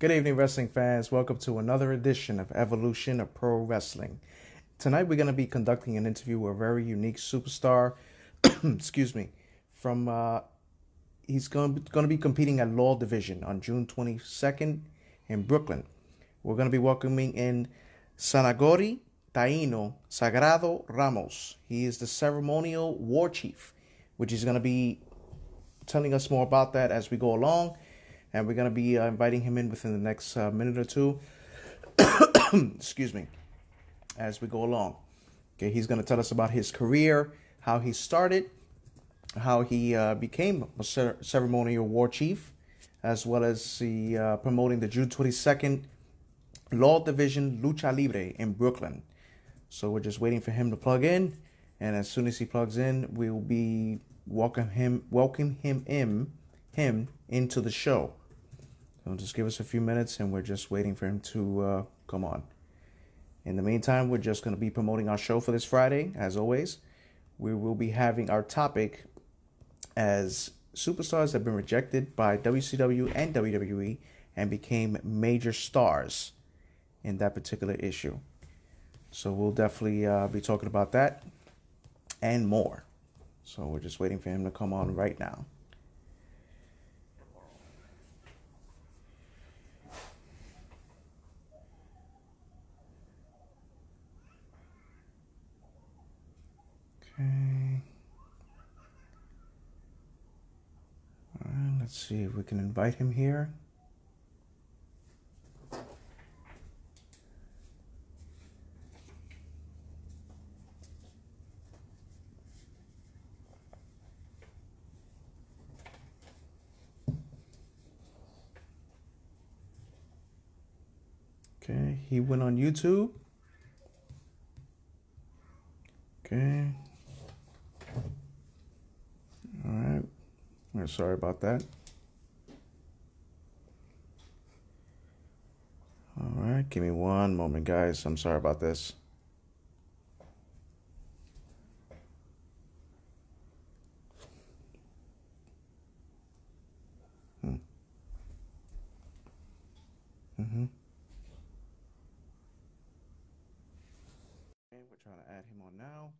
Good evening, wrestling fans. Welcome to another edition of Evolution of Pro Wrestling. Tonight, we're going to be conducting an interview with a very unique superstar. excuse me. From uh, he's going to, going to be competing at Law Division on June 22nd in Brooklyn. We're going to be welcoming in Sanakori Taino Sagrado Ramos. He is the ceremonial war chief, which is going to be telling us more about that as we go along and we're going to be uh, inviting him in within the next uh, minute or two. Excuse me, as we go along. Okay, he's going to tell us about his career, how he started, how he uh, became a ceremonial war chief, as well as the promoting the June 22nd Law Division Lucha Libre in Brooklyn. So we're just waiting for him to plug in, and as soon as he plugs in, we will be welcome him welcome him in him into the show. Just give us a few minutes and we're just waiting for him to uh, come on. In the meantime, we're just going to be promoting our show for this Friday, as always. We will be having our topic as superstars have been rejected by WCW and WWE and became major stars in that particular issue. So we'll definitely uh, be talking about that and more. So we're just waiting for him to come on right now. Let's see if we can invite him here. Okay, he went on YouTube. Okay. All right. Sorry about that. All right. Give me one moment, guys. I'm sorry about this. Hmm. Mm-hmm. Okay, we're trying to add him on now.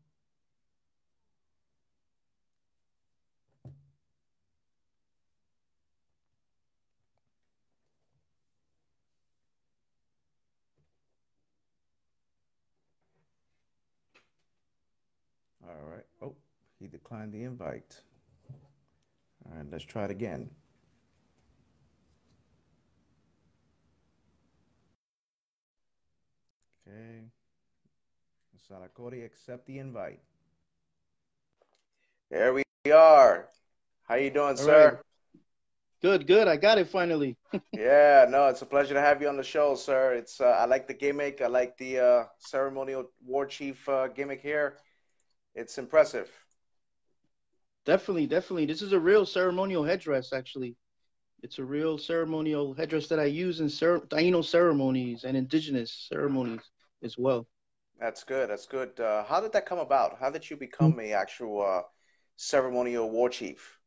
All right. Oh, he declined the invite. All right, let's try it again. Okay. Sanakori, accept the invite. There we are. How you doing, All sir? Right. Good, good. I got it finally. yeah, no, it's a pleasure to have you on the show, sir. It's uh, I like the gimmick. I like the uh, ceremonial war chief uh, gimmick here it's impressive. Definitely, definitely. This is a real ceremonial headdress, actually. It's a real ceremonial headdress that I use in cer- Taino ceremonies and indigenous ceremonies as well. That's good. That's good. Uh, how did that come about? How did you become a actual uh, ceremonial war chief?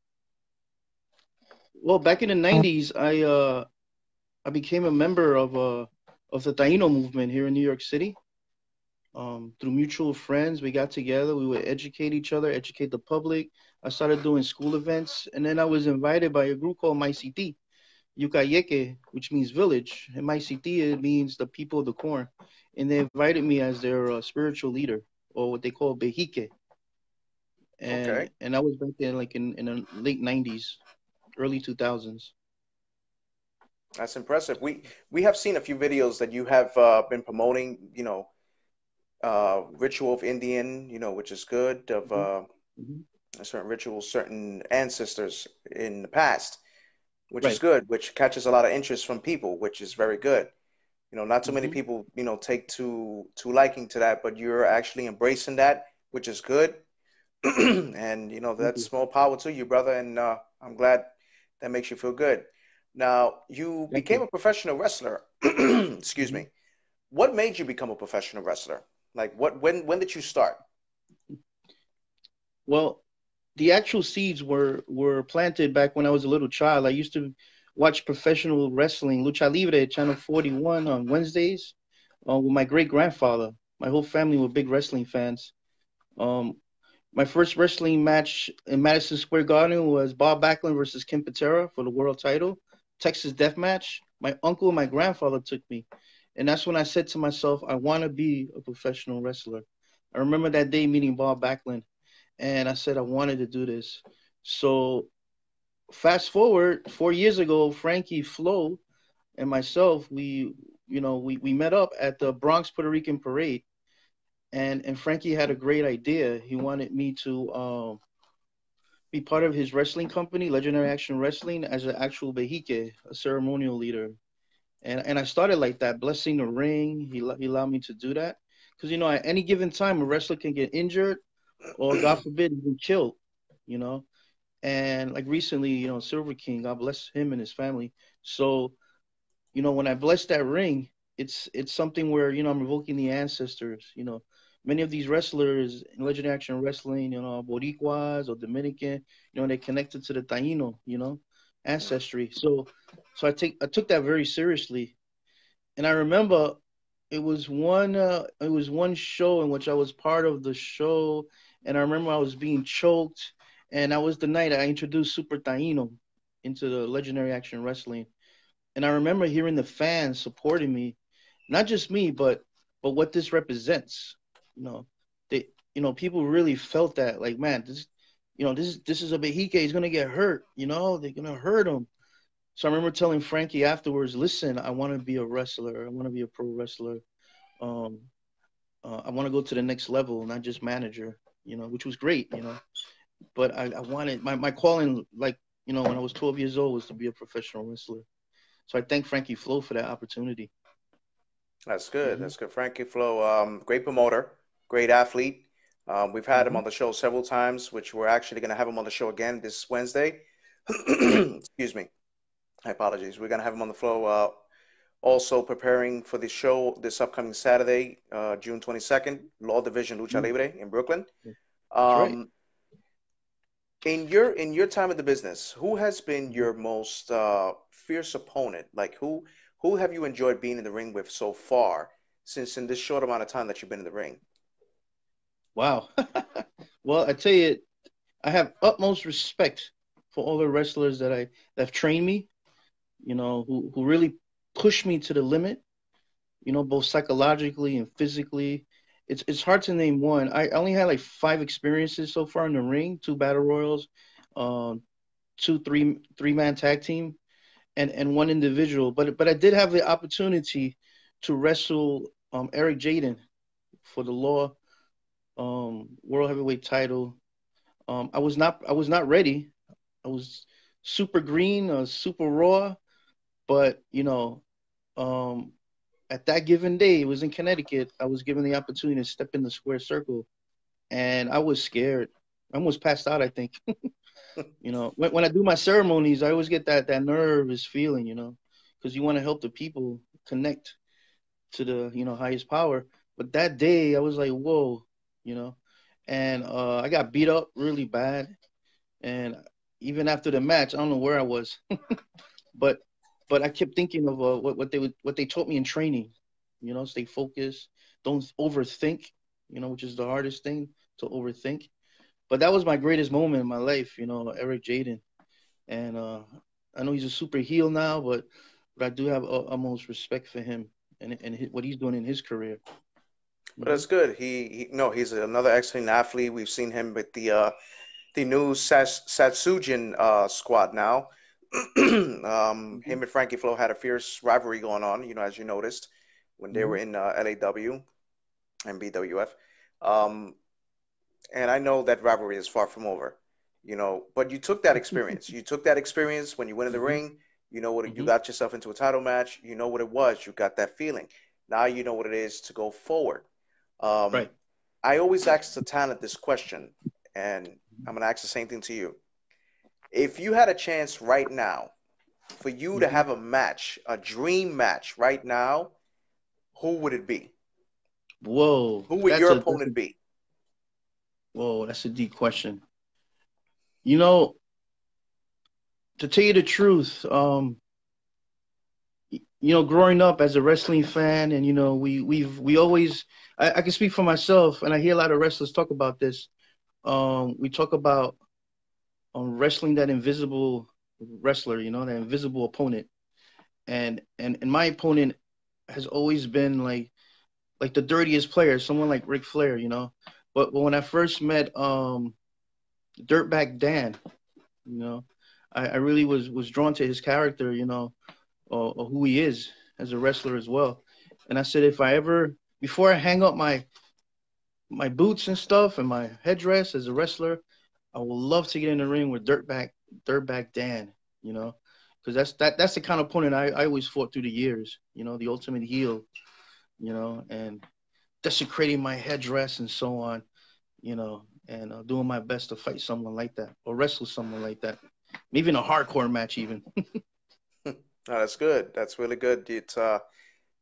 Well, back in the '90s, I uh, I became a member of uh, of the Taino movement here in New York City um, through mutual friends. We got together. We would educate each other, educate the public. I started doing school events, and then I was invited by a group called Maiciti, Yukayeke, which means village. And Maiciti it means the people of the corn, and they invited me as their uh, spiritual leader, or what they call behique. And okay. and I was back there like in in the late '90s, early 2000s. That's impressive. We we have seen a few videos that you have uh, been promoting. You know, uh, ritual of Indian, you know, which is good, of mm-hmm. uh, mm-hmm. certain rituals, certain ancestors in the past, which right. is good, which catches a lot of interest from people, which is very good. You know, not too mm-hmm. many people, you know, take to to liking to that, but you're actually embracing that, which is good. and you know, that's small power to you, brother. And uh, I'm glad that makes you feel good. Now, you Thank became you. a professional wrestler. Excuse mm-hmm. me. What made you become a professional wrestler? Like what when when did you start? Well, the actual seeds were were planted back when I was a little child. I used to watch professional wrestling, Lucha Libre, Channel 41 on Wednesdays, uh, with my great grandfather. My whole family were big wrestling fans. Um, my first wrestling match in Madison Square Garden was Bob Backlund versus Ken Patera for the world title, Texas Death Match. My uncle and my grandfather took me, and that's when I said to myself, I want to be a professional wrestler. I remember that day meeting Bob Backlund, and I said I wanted to do this. So, fast forward four years ago, Frankie Flo and myself, we you know we we met up at the Bronx Puerto Rican Parade and and Frankie had a great idea. He wanted me to um, be part of his wrestling company, Legendary Action Wrestling, as an actual behique, a ceremonial leader. And and I started like that, blessing the ring. He he allowed me to do that because you know at any given time a wrestler can get injured, or God forbid even killed. You know, and like recently, you know, Silver King, God bless him and his family. So, you know, when I bless that ring, it's it's something where you know I'm invoking the ancestors. You know, many of these wrestlers in Legendary Action Wrestling, you know, Boricuas or Dominican, you know, they connected to the Taino, you know, ancestry. So, so I take I took that very seriously, and I remember it was one uh, it was one show in which I was part of the show, and I remember I was being choked, and that was the night I introduced Super Taino into the Legendary Action Wrestling, and I remember hearing the fans supporting me, not just me, but but what this represents. You know, they you know people really felt that like man this you know this is this is a behique he's gonna get hurt you know they're gonna hurt him. So I remember telling Frankie afterwards, listen, I want to be a wrestler. I want to be a pro wrestler. Um, uh, I want to go to the next level, not just manager. You know, which was great. You know, but I, I wanted my my calling like you know when I was 12 years old was to be a professional wrestler. So I thank Frankie Flo for that opportunity. That's good. Mm-hmm. That's good. Frankie Flo, um, great promoter great athlete. Um, we've had mm-hmm. him on the show several times, which we're actually going to have him on the show again this Wednesday. Excuse me. I apologize. We're going to have him on the flow. Uh, also preparing for the show this upcoming Saturday, uh, June 22nd, Law Division Lucha mm-hmm. Libre in Brooklyn. Um, in your in your time in the business, who has been your most uh, fierce opponent? Like who who have you enjoyed being in the ring with so far since in this short amount of time that you've been in the ring? Wow. well, I tell you, I have utmost respect for all the wrestlers that I that have trained me. You know, who who really push me to the limit. You know, both psychologically and physically. It's it's hard to name one. I only had like five experiences so far in the ring: two battle royals, um, two three three man tag team, and and one individual. But but I did have the opportunity to wrestle um, Eric Jaden for the law um, world heavyweight title. Um, I was not I was not ready. I was super green, uh, super raw, but you know, um, at that given day, it was in Connecticut. I was given the opportunity to step in the square circle, and I was scared. I almost passed out. I think. you know, when, when I do my ceremonies, I always get that that nervous feeling. You know, because you want to help the people connect to the you know highest power. But that day, I was like, whoa, you know, and uh, I got beat up really bad, and even after the match, I don't know where I was, but but I kept thinking of uh, what what they would what they taught me in training, you know, stay focused, don't overthink, you know, which is the hardest thing to overthink. But that was my greatest moment in my life, you know, Eric Jaden, and uh, I know he's a super heel now, but but I do have utmost respect for him and and his, what he's doing in his career. But that's good. He, he no, he's another excellent athlete. We've seen him with the uh, the new Sats, Satsujin uh, squad now. um, mm-hmm. Him and Frankie Flo had a fierce rivalry going on. You know, as you noticed when they mm-hmm. were in uh, LAW and BWF. Um, and I know that rivalry is far from over. You know, but you took that experience. you took that experience when you went in the mm-hmm. ring. You know what mm-hmm. you got yourself into a title match. You know what it was. You got that feeling. Now you know what it is to go forward. Um, right. I always ask the talent this question, and I'm going to ask the same thing to you. If you had a chance right now for you mm-hmm. to have a match, a dream match right now, who would it be? Whoa. Who would your a, opponent be? Whoa, that's a deep question. You know, to tell you the truth, um, you know, growing up as a wrestling fan, and you know, we we've we always I, I can speak for myself, and I hear a lot of wrestlers talk about this. Um, we talk about um, wrestling that invisible wrestler, you know, that invisible opponent, and and and my opponent has always been like like the dirtiest player, someone like Ric Flair, you know. But, but when I first met um, Dirtbag Dan, you know, I, I really was was drawn to his character, you know, or, who he is as a wrestler as well. And I said, if I ever before I hang up my my boots and stuff and my headdress as a wrestler, I would love to get in the ring with Dirtbag Dirtbag Dan, you know, because that's that that's the kind of opponent I, I always fought through the years, you know, the ultimate heel, you know, and desecrating my headdress and so on, you know, and uh, doing my best to fight someone like that or wrestle someone like that, even a hardcore match, even. no, that's good. That's really good. It's uh,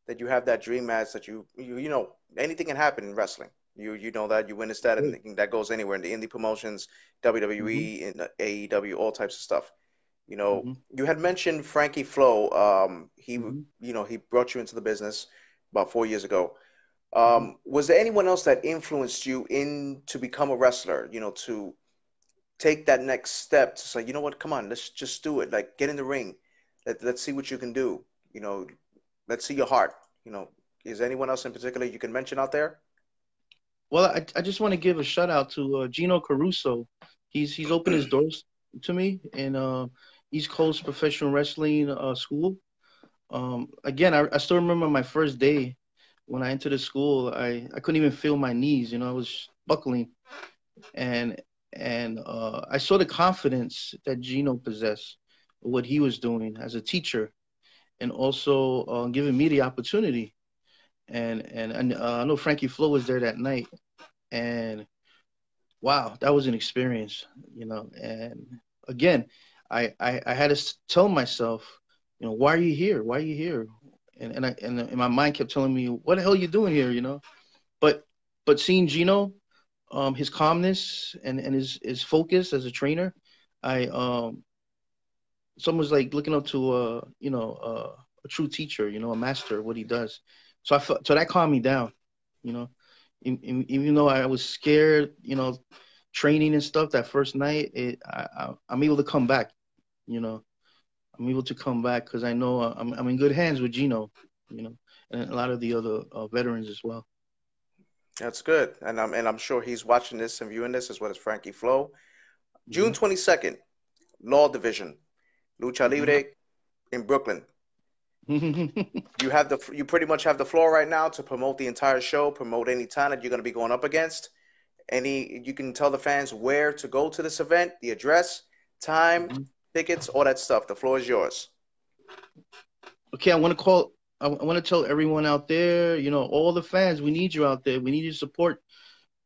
that you have that dream match that you you you know anything can happen in wrestling. You you know that you witness that and that goes anywhere in the indie promotions, WWE, mm-hmm. in AEW, all types of stuff. You know, mm-hmm. you had mentioned Frankie Flo. Um, he mm-hmm. you know he brought you into the business about four years ago. Um, was there anyone else that influenced you in to become a wrestler? You know, to take that next step to say, you know what, come on, let's just do it. Like get in the ring. Let, let's see what you can do. You know, let's see your heart. You know, is anyone else in particular you can mention out there? Well, I, I just want to give a shout out to uh, Gino Caruso. He's he's opened his doors to me in uh, East Coast Professional Wrestling uh, School. Um, again, I, I still remember my first day when I entered the school, I, I couldn't even feel my knees. You know, I was buckling, and and uh, I saw the confidence that Gino possessed, what he was doing as a teacher, and also uh, giving me the opportunity. And and, and uh, I know Frankie Flo was there that night, and wow, that was an experience, you know. And again, I, I, I had to tell myself, you know, why are you here? Why are you here? and and, I, and, and my mind kept telling me, "What the hell are you doing here?" You know, but but seeing Gino, um, his calmness and and his his focus as a trainer, I um, someone's like looking up to a you know a, a true teacher, you know, a master, what he does. So I felt so that calmed me down, you know, even, even though I was scared, you know, training and stuff that first night, it I, I I'm able to come back, you know, I'm able to come back because I know I'm, I'm in good hands with Gino, you know, and a lot of the other uh, veterans as well. That's good, and I'm and I'm sure he's watching this and viewing this as well as Frankie Flo. June twenty second, Law Division, Lucha Libre mm-hmm. in Brooklyn. you have the you pretty much have the floor right now to promote the entire show, promote any time that you're going to be going up against. Any you can tell the fans where to go to this event, the address, time, mm-hmm tickets, all that stuff. The floor is yours. Okay, I want to call. I want to tell everyone out there, you know, all the fans, we need you out there. We need your support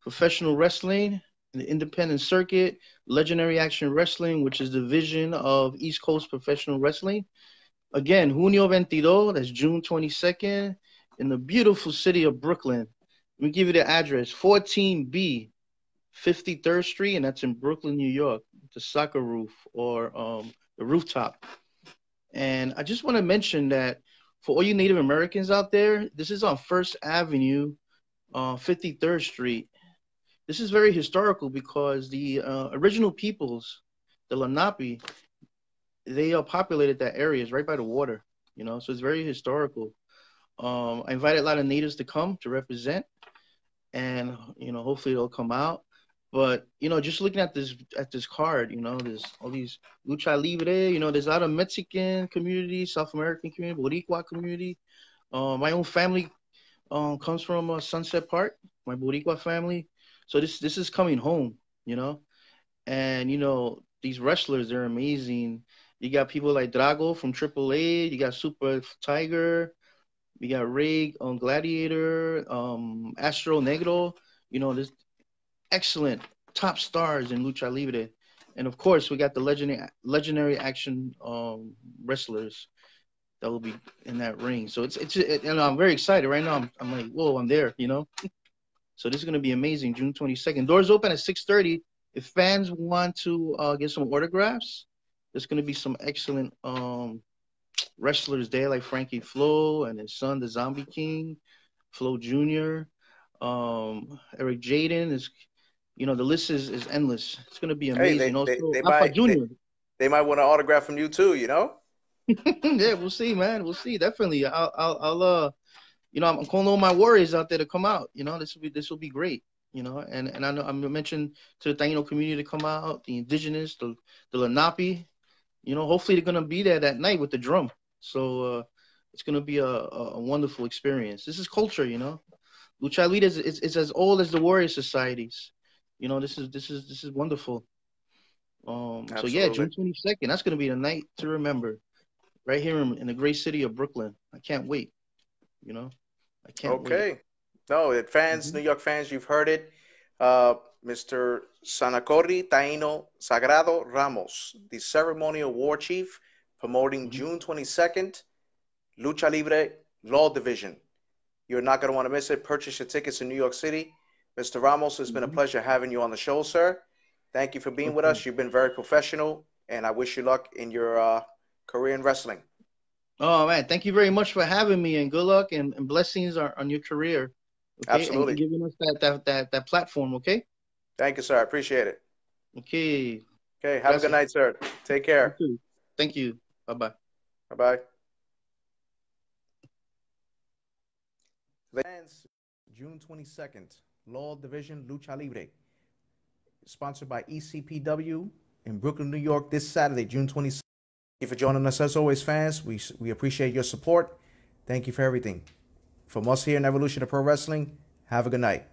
professional wrestling, the independent circuit, Legendary Action Wrestling, which is the vision of East Coast Professional Wrestling. Again, Junio 22, that's June 22nd, in the beautiful city of Brooklyn. Let me give you the address 14B, 53rd Street, and that's in Brooklyn, New York the soccer roof or um, the rooftop. And I just want to mention that for all you Native Americans out there, this is on First Avenue, uh, 53rd Street. This is very historical because the uh, original peoples, the Lenape, they uh, populated that area. It's right by the water, you know, so it's very historical. Um, I invited a lot of natives to come to represent, and you know, hopefully they'll come out. But you know, just looking at this at this card, you know, there's all these lucha libre. You know, there's a lot of Mexican community, South American community, Boricua community. Uh, my own family um, comes from uh, Sunset Park. My Boricua family. So this this is coming home, you know, and you know these wrestlers they're amazing. You got people like Drago from AAA. You got Super Tiger. You got Ray on Gladiator, um, Astro Negro. You know, this excellent top stars in lucha libre, and of course we got the legendary legendary action um, wrestlers that will be in that ring. So it's it's it, and I'm very excited right now. I'm, I'm like, whoa, I'm there, you know. so this is gonna be amazing. June 22nd. Doors open at 6:30. If fans want to uh, get some autographs, there's gonna be some excellent um wrestlers there, like Frankie Flo and his son, the Zombie King, Flo Jr., um, Eric Jaden is, you know, the list is, is endless. It's gonna be amazing. Hey, they, also, they, they might, Jr. They, they might want an autograph from you too. You know. yeah, we'll see, man. We'll see. Definitely. I'll, I'll, I'll uh, you know, I'm calling all my warriors out there to come out. You know, this will be, this will be great. You know, and and I know I'm mentioned to the Taino community to come out, the indigenous, the the Lenape. You know, hopefully they're gonna be there that night with the drum. So uh, it's gonna be a, a wonderful experience. This is culture, you know. Lucha Libre is, is, is as old as the warrior societies. You know, this is this is this is wonderful. Um, so yeah, June twenty second. That's gonna be the night to remember, right here in, in, the great city of Brooklyn. I can't wait. You know, I can't. Okay. No, fans, mm-hmm. New York fans, you've heard it. Uh, Mr. Sanakori Taino Sagrado Ramos, the ceremonial war chief, promoting mm-hmm. June 22nd, Lucha Libre Law Division. You're not going to want to miss it. Purchase your tickets in New York City. Mr. Ramos, it's mm-hmm. been a mm-hmm. pleasure having you on the show, sir. Thank you for being with us. You've been very professional, and I wish you luck in your uh, career in wrestling. Oh man, thank you very much for having me, and good luck and, and blessings on, on your career. Okay? Absolutely, and giving us that, that that that platform. Okay. Thank you, sir. I appreciate it. Okay. Okay. Have Blessings. a good night, sir. Take care. You thank you. Bye bye. Bye bye. Fans, June 22nd, Law Division Lucha Libre, sponsored by ECPW in Brooklyn, New York, this Saturday, June 22nd. You for joining us as always, fans. We, we appreciate your support. Thank you for everything. From us here in Evolution of Pro Wrestling, have a good night.